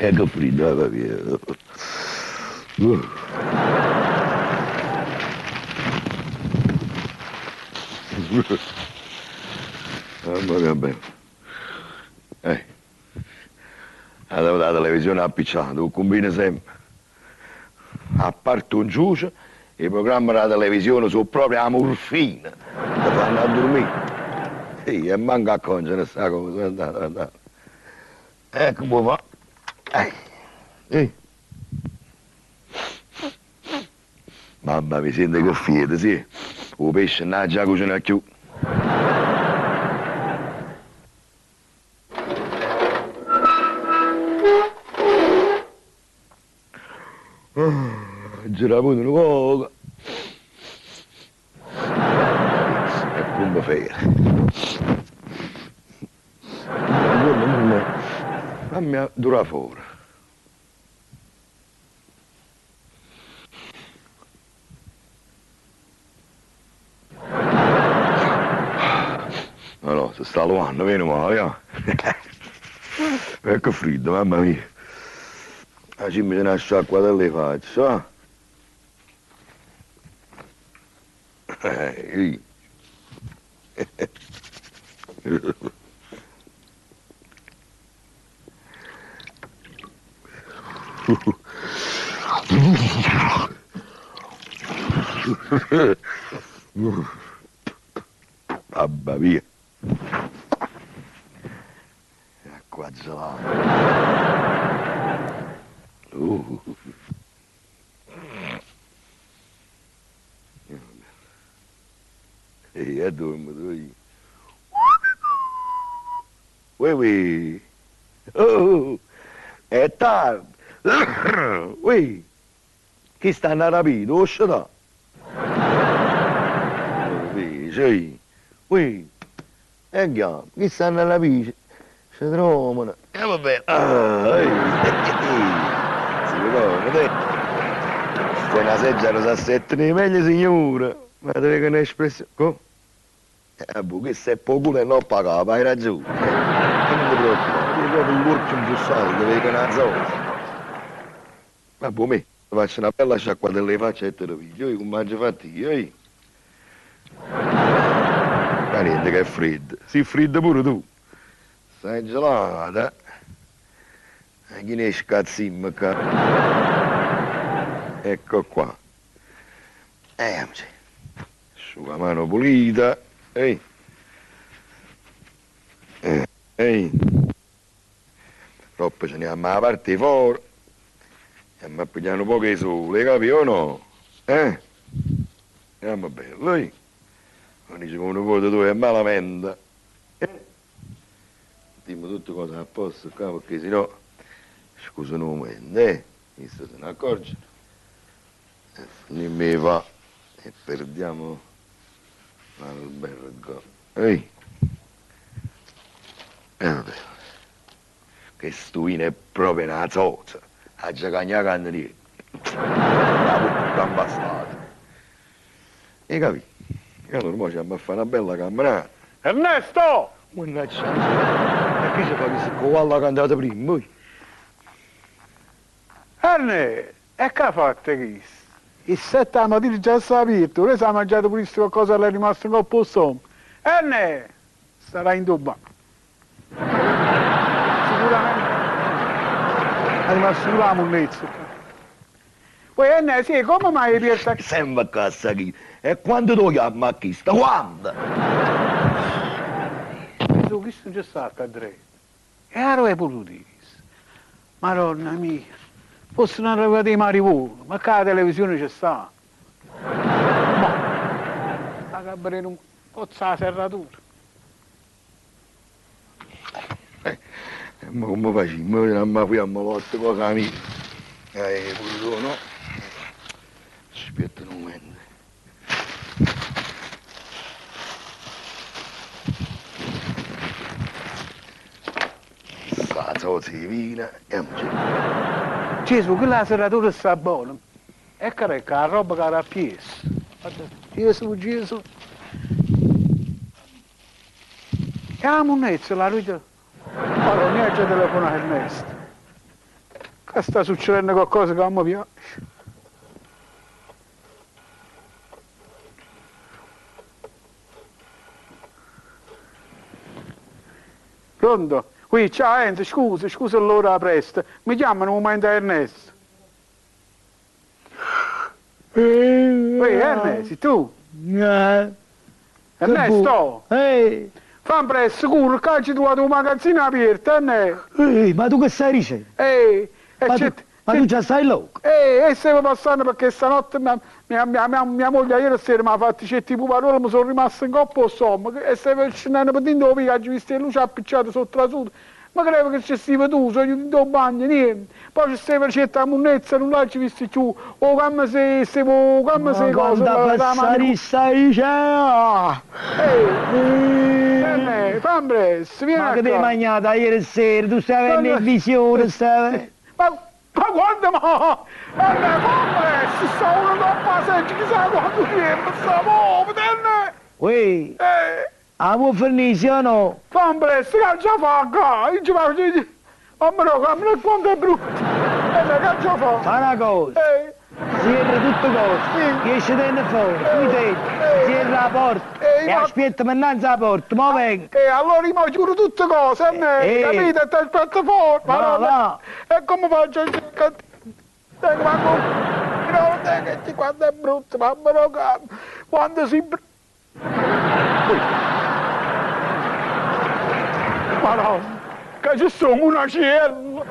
Ecco freddo, va via. Uh. Mamma mia bella. Eh. Avevo la televisione appicciata, tu combini sempre. A parte un giuce, i programmi della televisione sono proprio la morfina. Ti fanno a dormire. Sì, e manca a congere sta cosa, andate, andate. Ecco, può fa. Eh. Mamma, mi sente che fiete, sì. O pesce non ha già cucinato più. Girato una poco. E come fare? Fammi a durare fuori. No, no, si sta lavando, vieni male, ja. Ecco freddo, mamma mia. La cimma c'è una sciacqua dalle facce, ah. Eh, Mamma mia. Acqua gelata. Uh. E é dormo, doi. Ui, ui. Oh, è tardi. Ui. Chi sta in rapito? Da. Ui, sì. Ui. E che? Chi sta in rapito? Si trovano. E vabbè. Ah, ehi. Si ricorda, te? C'è una seggia rosa sette meglio, signora. Ma deve che un'espressione... Come? Eh, bu, questo è poco e non pagato, hai ragione. E non ti preoccupare, è proprio un corpo imbussato, deve che una zona. Ma bu, me, faccio una bella sciacqua delle facce e te lo piglio, io come mangio fatti io, eh. Ma niente che è freddo, si freddo pure tu. Stai gelata. E chi ne scazzimma qua? Ecco qua. Eh, amici. Asciugamano pulita. Ehi. Eh, ehi. Troppo ce ne andiamo a parte fuori. Andiamo a pigliare un po' di sole, capi o no? Eh? Andiamo bello, eh? Non dice come uno tu è malamente. Eh? Dimmi tutte cose a posto qua, perché sennò, scusa un momento, eh? Visto se ne accorge. E finimmi va e perdiamo l'albergo. Ehi! E vabbè. Che stuina è proprio una zozza. A giocare canna lì. La bocca imbastata. E capì? E allora mo ci andiamo a fare una bella camminata. Ernesto! Mannaggia. E qui ci fa questo cavallo che è andato prima, poi. Erne, e che ha fatto questo? Il sette mattina già sta aperto, lei si è mangiato pure questa cosa e le è rimasto un po' stomaco. Erne, sarà in dubbio. È la monnezza. Poi Enne, sì, come mai perso? Sempre qui. E quando tu chiami a chi sta? Quando? Gesù, questo non c'è stato a tre. E allora è potuto dire. Madonna mia, fosse una roba di marivolo, ma che la televisione c'è sta. Ma, la cabrera un pozza la serratura. Ma come facciamo? Noi non mi fiammo l'otto con amici. E eh, pure no? Aspetta un momento. La salsa divina e mangiamo. Gesù, quella serratura sta buona. E carica la roba che era piesa. Gesù, Gesù. E la monnezza, la ruota. Ma non è già telefonato il maestro. Che sta succedendo qualcosa che non mi piace. Pronto? Qui, ciao Enzo, scusa, scusa l'ora presto. Mi chiamano un momento Ernesto. Ehi, Ernesto, tu? Eh, Ernesto? Ehi, Fammi presto, sicuro, che ci trovato un magazzino aperto, Ernesto? ehi, ma tu che stai dicendo? Ehi, Ma tu, ma tu già stai loco? Ehi, e stiamo passando perché stanotte mia, mia, mia, mia, moglie ieri sera mi ha fatto certi puparole, mi sono rimasto in coppa stomaco e stavo scendendo per dentro la ho visto le luci appicciate sotto la suda. Ma credo che ci stiva tu, sono dentro il bagno, niente. Poi ci stava certa munnezza, non l'hai visto più. O come se, stavo, come se Ma cosa, la- la mano- passare stai dicendo? Ehi, fammi presto, vieni Ma che ti hai mangiato ieri sera? Tu stai avendo in visione, stai... Ma, ma guarda, ma... Ernesto, fammi presto, sta uno la seggia, chissà quanto tempo, sta muovendo, Ernesto. Ui, Eh, a vuoi fornire o no? che già fa qua? Io ci faccio... No, mamma no, quanto è brutto. Ernesto, che già fa? Fa una cosa, Ehi, cierra tutto cose, Sì. esci dentro fuori, qui dentro, cierra la porta Ehi, e ma- aspetta innanzi alla porta, mo vengo. E allora io mi giuro tutte cose, Ernesto, Eh. capito? E ti aspetto fuori. No, Madonna. no. E come faccio a cercare? Tengo ma come... No, tengo, che quando è brutto, mamma che- quando si... Madonna, che ci sono una cella.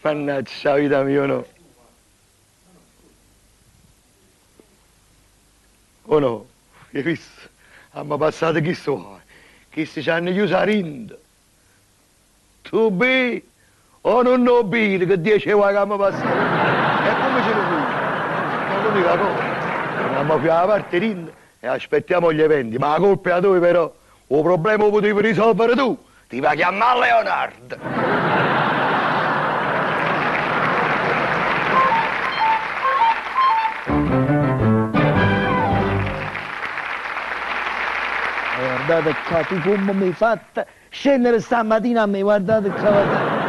Mannaggia la vita mia, no. O no? Hai visto? Abbiamo passato chi sto? Chi si ci hanno chiuso a rinda? Tu bi? O non ho bi? Che diceva che abbiamo passato? E come ce ne fui? Ma l'unica cosa. Andiamo più alla parte rinda e aspettiamo gli eventi. Ma la colpa è a tu però. Il problema lo potevi risolvere tu. Ti va a chiamare Leonardo. Guardate qua, tu come mi hai fatta scendere stamattina a me, guardate qua, guardate.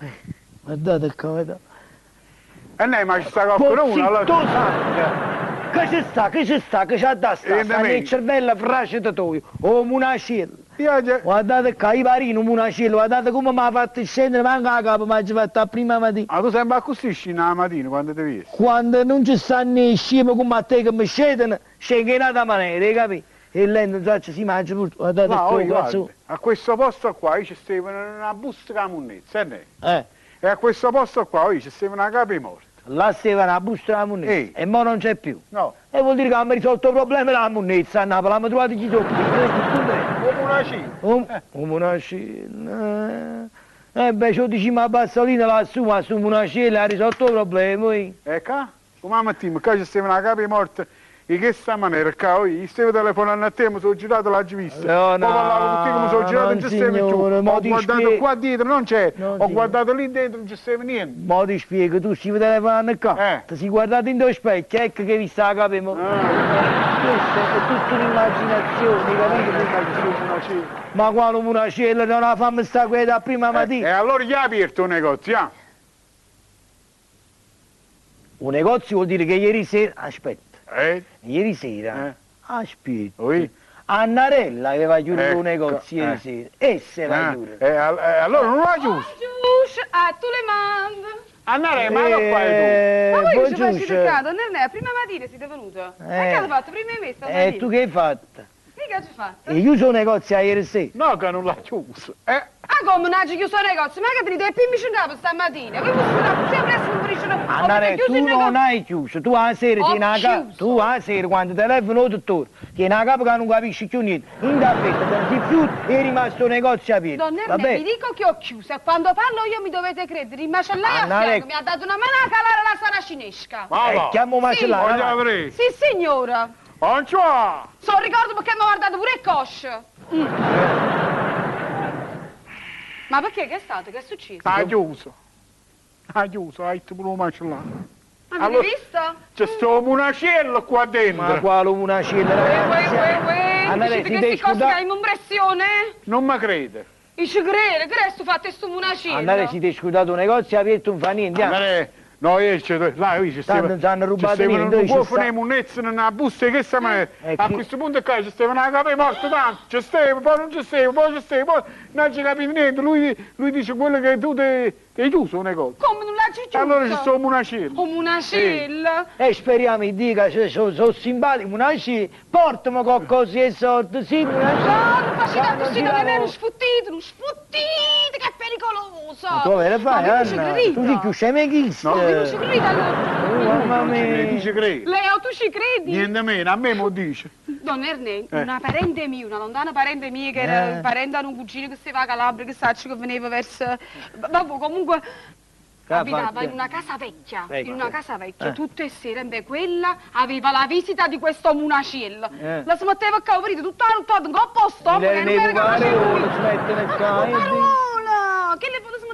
Eh, Guardate qua, guardate. E lei ma ci sta qualcuno, Zitto, allora... Che ci sta, che ci sta, che c'ha da sta, Eh, sta nemmeno. nel cervello frascito tu, o munacillo. Guardate qua, i parino munacillo, guardate come mi ha fatto scendere, manca la capo, mi ha fatto la prima mattina. Ma tu sembra così scina la mattina quando ti vieni? Quando non ci stanno i scemi come a te che mi scendono in altra maniera, hai capito? E lei non sa, si mangia tutto, guardate No, qua, guarda, a questo posto qua ci stavo una busta con la munnezza, eh? Eh, e a questo posto qua ci stavo una capa morta. Là stava una busta della munnezza, Ehi. e ora non c'è più. No, E vuol dire che abbiamo risolto il problema della munnezza a Napoli, abbiamo trovato chi sopra, come una cina. Oh, come una scena. Eh beh, ci diciamo a Bassolina lassù, ma su una scena ha risolto il problema. eh. Ecco, come mattina, qua ci stava una capa morta. In questa maniera, qua io stavo telefonando a te, mi sono girato l'ho vista. No, no, Poi mi sono girato, non ci più. mo Ho guardato qua dietro, non c'è. Ho guardato lì dentro, non ci stava niente. Mo ti spiego, tu stai telefonando qua, Eh. ti sei guardato in due specchi, ecco che vi sta capendo. Ah, Questa è tutta un'immaginazione, capito? una cina. Ma quale una scena non la fammi sta qui da prima E mattina? allora gli ha aperto un negozio, ah? Un negozio vuol dire che ieri sera, aspetta, Eh? ieri sera, Eh. aspetta, Oi? Annarella aveva chiuso Ecco, un negozio ieri eh. sera, e se la Ah, chiude. e al- e allora non l'ha chiuso. Gius, ah, tu le mandi. Andare, ma che fai Eh, Ma voi che ci buongiorno, fate chef. peccato? Non è la prima mattina siete venuto. Ma Eh. che avete fatto? Prima di me E stamattina. tu che hai fatto? Mica ci fatto? E io sono negozio ieri sera. No, che non l'ha chiuso. Eh? Ah, come non hai chiuso il negozio? Ma che ti dite più in capo stamattina? Che vuoi stare? Sempre presto non finisce Andare, tu non hai chiuso, tu a sera tieni a capo, chiuso. tu a sera quando telefono il dottore, tieni a capo che non capisci più niente, in tappetta, te rifiuti e è rimasto un negozio aperto, Don bene? vi dico che ho chiuso e quando parlo io mi dovete credere. Il macellaio a fianco mi ha dato una mano a calare la saracinesca. Va, Eh, va. chiamo aprire. Sì, signora. Non ci va. So ricordo perché mi ha guardato pure il coscio. Mm. Ma perché? Che è stato? Che è successo? Ha chiuso. Ha chiuso, hai pure un macellaio. Ma avete allora- visto? C'è sto munacello qua Ma dentro. quale una scella, Uè, uè, uè, uè. Andare, Dici deve queste cose che hai impressione? Non mi crede. E ci crede, che resto fate sto munacello? Andare, si è scudato un negozio aperto, non fa niente, andiamo. No, esce, là, qui ci non ci hanno rubato niente, Non dove può ci sta- fare munezza nella busta che sta ma Eh, A chi- questo punto qua ci stava una capa morta tanto, ci stava, poi non ci stava, poi ci stava, poi non ci capivo niente. Lui, lui dice quello che tu ti hai chiuso un negozio. Come non l'hai chiuso? Allora ci sto munacello. Come una cella. E speriamo che dica, se sono so simpatico, una sci, portami qualcosa e sorte, sì, una sci. No, non facete Ah, non così, si non è sfuttito, uno sfuttito, che è pericoloso. Ma tu che fai, Ma tu Anna? credi? Tu sei più scemechista. No, non ci credo allora. Oh, mamma Mi mia. dice crede. Leo, tu ci credi? Niente meno, a me mo dice. Don Ernè, Eh. una parente mia, una lontana parente mia che era Eh. parente a un cugino che stava a Calabria, che saccio che veniva verso... Vabbè, comunque abitava in una casa vecchia, Vecchia. in una casa vecchia, Eh. tutte le sere, beh, quella aveva la visita di questo munacello. Eh. La smetteva a cavrito, tutta la notte, un stomach, Le che non era capace di Ma! Che le poteva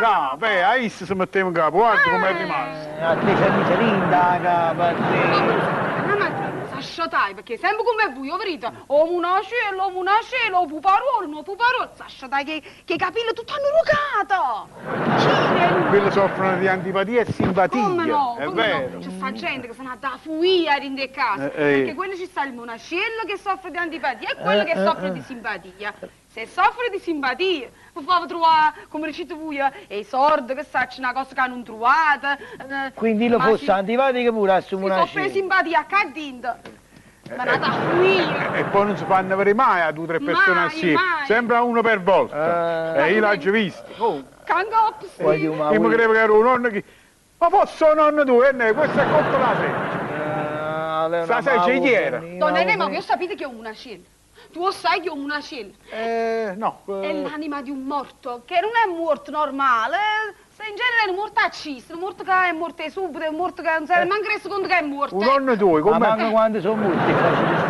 No, beh, a Is si metteva in capo, guarda come è rimasto. Eh, A te c'è mica linda, capa, a te. Ma ma s'asciatai, perché sempre come buio, vedete? O munacello, o munacello, o puparolo, no puparolo. S'asciatai che, che i capelli tutto hanno rugato. Cine, Quello soffrono di antipatia e simpatia. come no? È come vero. no? C'è sta gente che se ne da fuia in de casa. Eh, eh. Perché quello ci sta il monacello che soffre di antipatia e quello che Eh, eh, soffre eh. di simpatia. Se soffre di simpatia, vi fate trovare, come dicete voi, eh, i sordi che sacci una cosa che non trovate. eh, Quindi lo fosse si- antipatico pure a Si una soffre di simpatia a dentro. Ma nata fuia. E poi non si fanno vedere mai a due o tre persone assieme, sempre a uno per volta. Eh. E io l'ho visto. Oh, Cangop, sì. Voglio una io mi credevo che era un nonno che... Ma fosse un nonno tu, eh, ne, questo è colpa la sera. Sta sei cegliera. Don Ene, ma voi sapete che ho una scella? Tu lo sai che ho una scella? Eh, no. È eh, l'anima di un morto, che non è morto normale. eh. Se in genere è un morto acciso, un morto che è morto subito, è un morto che non sa manco rende conto che è morto. un nonno tuo, Ma come... manco quando sono morti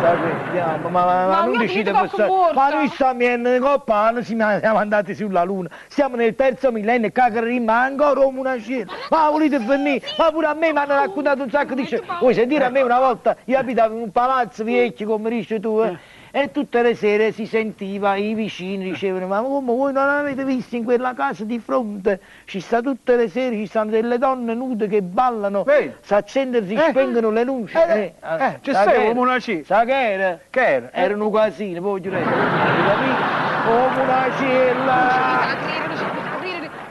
ma, ma, ma Ma non che questo. morta. Ma noi stiamo in coppa, noi siamo siamo andati sulla luna, siamo nel terzo millennio e cagarima ancora come una scena. Ma volete venire? Ma pure a me mi hanno raccontato un sacco di scene. Vuoi sentire a me una volta? Io abitavo in un palazzo vecchio come dici tu, eh? E tutte le sere si sentiva, i vicini dicevano, ma come voi non avete visto in quella casa di fronte? Ci sta tutte le sere, ci stanno delle donne nude che ballano, si accendono, si Eh. spengono le luci. Eh, eh, ci che come era? una cifra. Sa che era? Che era? Erano casini, voglio dire. Hai capito? Come una cella.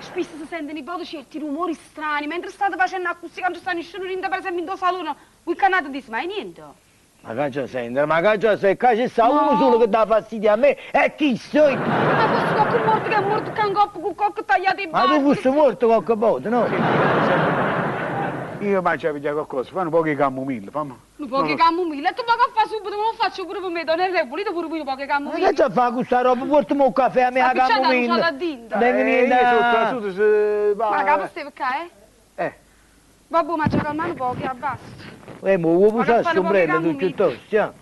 Spesso si sentono i propri certi rumori strani, mentre state facendo acustica, quando stanno scendendo per esempio in tuo salone, voi canate di niente. Ma che ci sente? Ma che ci sente? Che c'è sta uno solo che dà fastidio a me? E chi sei? Ma questo qualche morto che è morto con coppo, con cocco tagliato in Ma tu fossi morto qualche volta, no? Io mangio già qualcosa, fanno pochi camomille, fammi. Un po' che camomilla, e tu ma che fa subito, ma lo faccio pure per me, non è volete pure voi un po' che Ma che camomilla. ci fa questa roba? Portami un caffè a me a Sta picciata, non c'ha camomilla. da dinta. Venga Eh, niente io a- sotto la se va... Ma capo stai qua, eh? Eh. Vabbè, ma già calmano pochi, abbassa. Eh, ma vuoi usare fanno sombrello poche tu camomille? piuttosto? eh?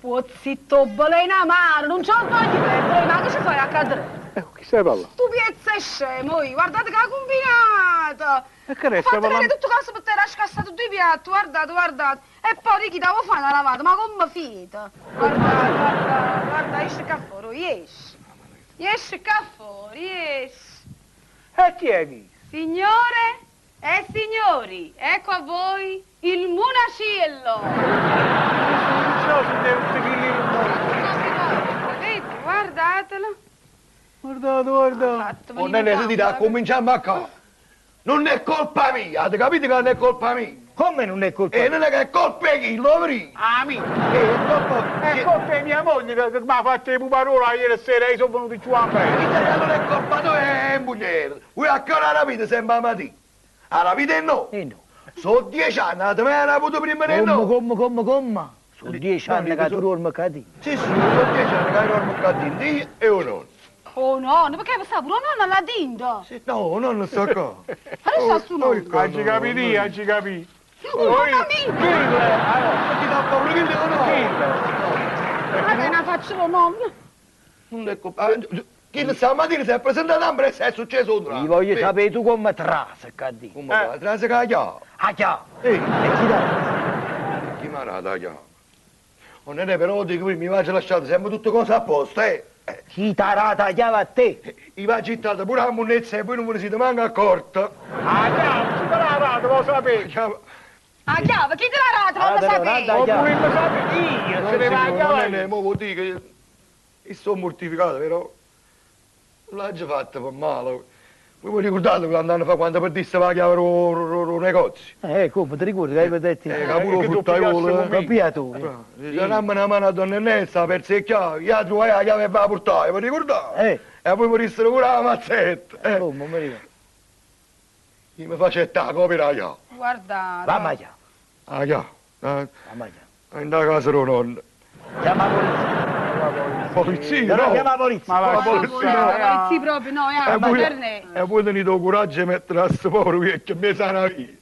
Puzzitto, balena mare, non c'ho voglia di perdere, ma che ci fai a cadere? Eh, chi stai parlando? Tu piezza è scemo, guardate che ha combinato! E che resta parlando? tutto questo scassato due piatti, guardate, guardate. E poi Ricky, devo fare la lavata, ma come fite? Guardate, guardate, guarda, esce qua fuori, esce. Esce qua fuori, esce. E chi è chi? Signore e signori, ecco a voi il munaciello. Guardatelo. Guardate, guarda. Fatto, Oh, nene, tu ti dà, cominciamo a qua. Non è colpa mia, avete capito che non è colpa mia? Come non è colpa E tua? non è che è colpa di chi, lo vedi? Amico, E dopo... è colpa di mia moglie che che mi ha fatto le puparola ieri sera e sono venuti giù a me. Italia non è colpa tua, è mugliere. Vuoi ancora la vita sempre a mattina? La vita è no. Eh no. Sono dieci anni, tua non ha avuto prima di no. come, come, come? Sono dieci anni che tu dormi cadì. Sì, sì, sono dieci anni che hai dormito a e un nonno. Oh nonno, perché sta pure nonno alla dinda? Sì, no, non sto qua. Allora sta su nonno. Ecco, Oggi no, capì, no. oggi capì. Non capito. Ti dà paura che o no? Ma che ne faccio lo nonno? Non è colpa... ah, Chi stamattina si è presentato a me e è successo un dramma. Io voglio Beh, sapere tu come trase cadì. Come va? Tra se che la chiave. Ah, E chi dà? chi mi ha dato la chiave? Oh, non è però dico, mi va lasciato sempre tutte cose a posto, eh. Chi t'ha chiave a te? I va gittato pure la munnezza e poi non me ne siete manco accorto. Ah, ci te l'ha dato, lo La sapevi. chiave... Ah, chiave, chi te l'ha dato? Non lo Ah, sapevi? dai, Oppure lo sapevi io, se ne va a non è, mo vuol dire che io sto mortificato, però l'ha già fatta per male. Voi vi ricordate quando fa quando perdiste la chiave al negozio? Eh, come, ti ricordi che hai detto? Eh, Eh, capuro fruttaiolo. Copiato. Se non una mano a donna Ernesta, perse le chiavi, gli altri vai la chiave e va a portare, vi ricordate? Eh, E poi morissero pure la mazzetta. Eh. come, mi ricordo. Io mi faccio la copia della chiave. Guarda. Va, ma chiave. La chiave. Eh, Va, ma chiave. in da casa del nonno. Chiama la polizia. Polizia, No, no. chiama la polizia. Ma va, Ma polizia, eh. Polizia proprio, no, E eh, poi, moderne. e poi tenuto coraggio di mettere a sto povero vecchio, mi sa una vita.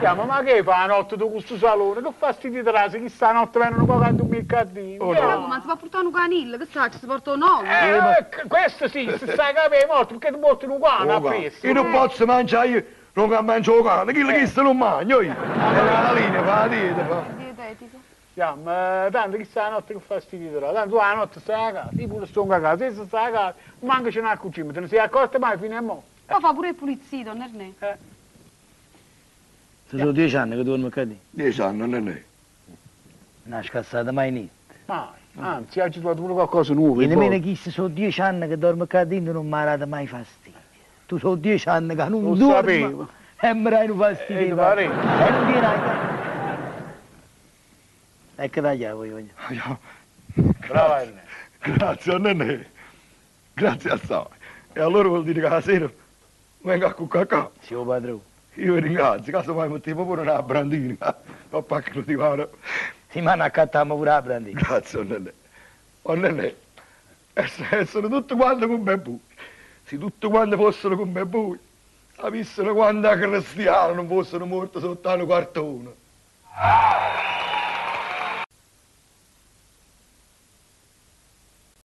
Chiama, ma che fa la notte tu con questo salone? Che fastidio te la se chi stanotte vengono qua a dormire il cardino? Oh, no. ma si va a portare un canile, che sa, ci si porta un nonno. Eh, eh, c- questo sì, se stai capendo morto, perché ti porti un guano a presto. Io non posso mangiare io, non che mangio cane, chi che se non mangio io. E la linea fa la dieta, fa. Dietetico. Chiama, eh, tanto chi sta la notte che fastidio te la tanto la notte stai a casa, io pure sto a casa, se stai a casa, manca ce n'ha cucina, te ne sei accorto mai fino a mo'. Poi fa pure il pulizio, don Ernè. Sono dieci anni che dormi cadì. Dieci anni, non è. Non ha scassato mai niente. Mai, anzi, oggi trovato pure qualcosa di nuovo. E nemmeno chi se sono dieci anni che dorme cadì non mi ha dato mai fastidio. Tu sono dieci anni che non Lo dormi. sapevo. E mi dai un fastidio. Eh. E non chiave. Ecco da io voglio. Brava Ernest. Grazie, nonne. Grazie assai. E allora vuol dire che la sera vengo a cuccare qua. Signor padrone. Io vi ringrazio, caso mai mettiamo pure una brandina. Ho paccato di mano. Sì, ma ne accattiamo pure la brandina. Grazie, nonne. Oh, nonne. E se sono tutti quanti con me voi. Se tutti quanti fossero con me voi, avessero quando a cristiano non fossero morti un quartone.